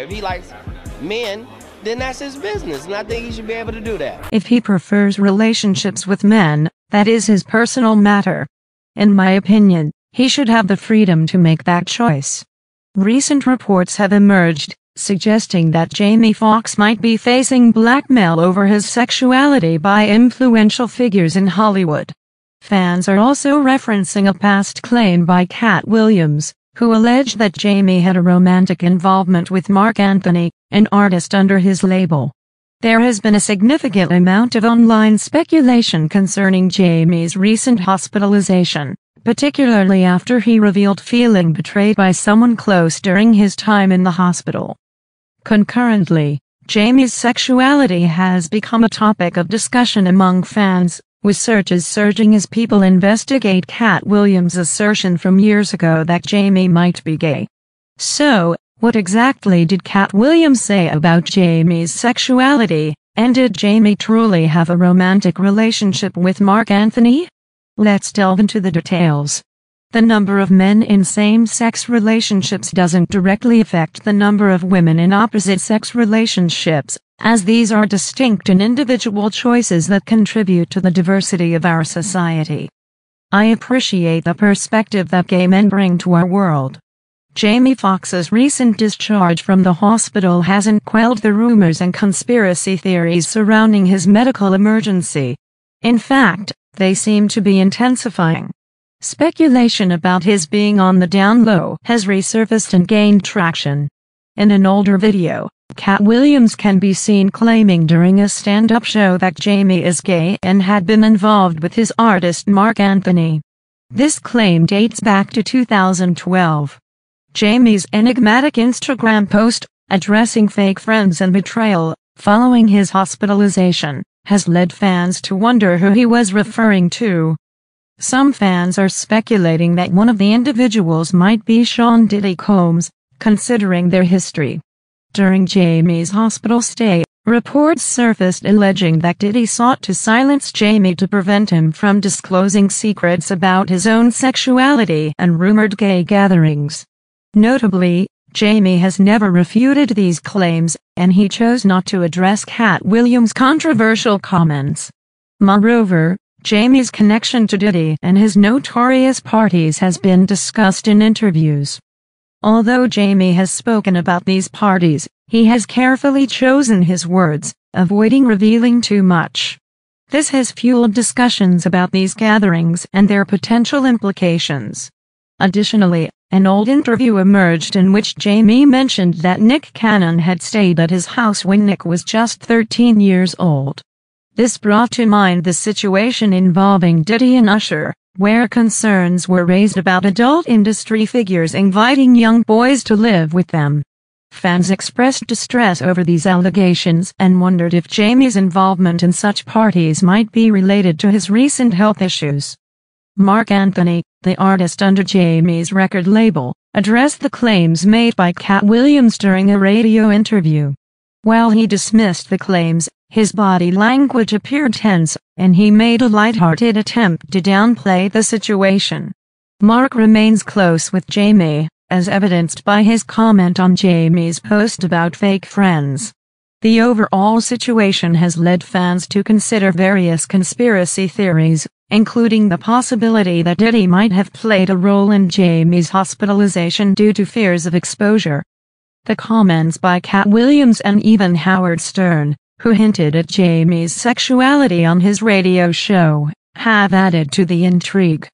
If he likes men, then that's his business, and I think he should be able to do that. If he prefers relationships with men, that is his personal matter. In my opinion, he should have the freedom to make that choice. Recent reports have emerged suggesting that Jamie Foxx might be facing blackmail over his sexuality by influential figures in Hollywood. Fans are also referencing a past claim by Katt Williams, who alleged that Jamie had a romantic involvement with Marques Anthony, an artist under his label. There has been a significant amount of online speculation concerning Jamie's recent hospitalization particularly after he revealed feeling betrayed by someone close during his time in the hospital. Concurrently, Jamie's sexuality has become a topic of discussion among fans, with searches surging as people investigate Katt Williams' assertion from years ago that Jamie might be gay. So, what exactly did Katt Williams say about Jamie's sexuality, and did Jamie truly have a romantic relationship with Marques Anthony? Let's delve into the details. The number of men in same-sex relationships doesn't directly affect the number of women in opposite-sex relationships, as these are distinct and individual choices that contribute to the diversity of our society. I appreciate the perspective that gay men bring to our world. Jamie Foxx's recent discharge from the hospital hasn't quelled the rumors and conspiracy theories surrounding his medical emergency. In fact, they seem to be intensifying. Speculation about his being on the down low has resurfaced and gained traction. In an older video, Katt Williams can be seen claiming during a stand-up show that Jamie is gay and had been involved with his artist Marques Anthony. This claim dates back to 2012. Jamie's enigmatic Instagram post, addressing fake friends and betrayal, following his hospitalization, has led fans to wonder who he was referring to. Some fans are speculating that one of the individuals might be Sean Diddy Combs, considering their history. During Jamie's hospital stay, reports surfaced alleging that Diddy sought to silence Jamie to prevent him from disclosing secrets about his own sexuality and rumored gay gatherings. Notably, Jamie has never refuted these claims, and he chose not to address Katt Williams' controversial comments. Moreover, Jamie's connection to Diddy and his notorious parties has been discussed in interviews. Although Jamie has spoken about these parties, he has carefully chosen his words, avoiding revealing too much. This has fueled discussions about these gatherings and their potential implications. Additionally, an old interview emerged in which Jamie mentioned that Nick Cannon had stayed at his house when Nick was just 13 years old. This brought to mind the situation involving Diddy and Usher, where concerns were raised about adult industry figures inviting young boys to live with them. Fans expressed distress over these allegations and wondered if Jamie's involvement in such parties might be related to his recent health issues. Marques Anthony, the artist under Jamie's record label, addressed the claims made by Katt Williams during a radio interview. While he dismissed the claims, his body language appeared tense, and he made a lighthearted attempt to downplay the situation. Marques remains close with Jamie, as evidenced by his comment on Jamie's post about fake friends. The overall situation has led fans to consider various conspiracy theories, including the possibility that Diddy might have played a role in Jamie's hospitalization due to fears of exposure. The comments by Katt Williams and even Howard Stern, who hinted at Jamie's sexuality on his radio show, have added to the intrigue.